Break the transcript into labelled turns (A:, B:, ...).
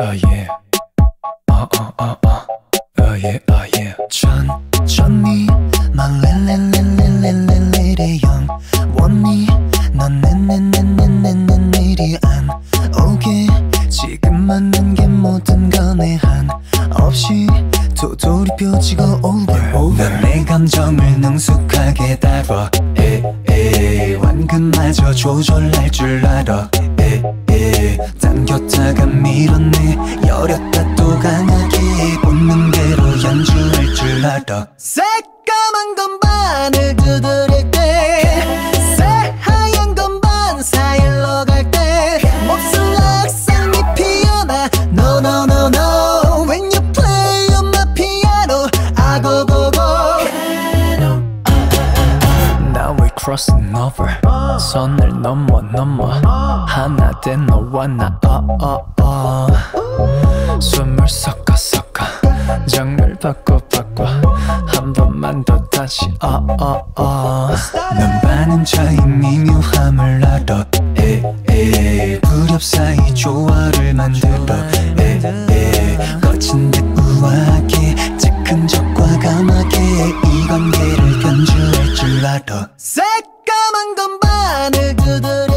A: oh yeah oh oh oh oh oh yeah oh yeah
B: 천천히 말레레레레레레레 영 원니 넌 내내내내내내내리 안 오게 지금 만난 게 모든 거내 한 없이 또 돌이켜지고 over over 내 감정을 능숙하게 다뤄 에이 완금마저 조절할 줄 알아 당겼다가 밀었네. 여렸다 또 강하게 본능대로 연주할 줄 알아 새까만 건반을 두드릴
A: crossing over 선을 넘어 넘어. 하나 된 너와 나. oh, oh, oh. 숨을 섞어 섞어. 장을 바꿔 바꿔. 한 번만 더 다시. oh, oh, oh.
B: 넌 반은 차인 미묘함을 알아. 불협 사이 조화를 만들어. 에에. 거친 듯 우아하게 짙은 적과 감하게. 이 관계를 변주할 줄 알아 한 건 반을 그들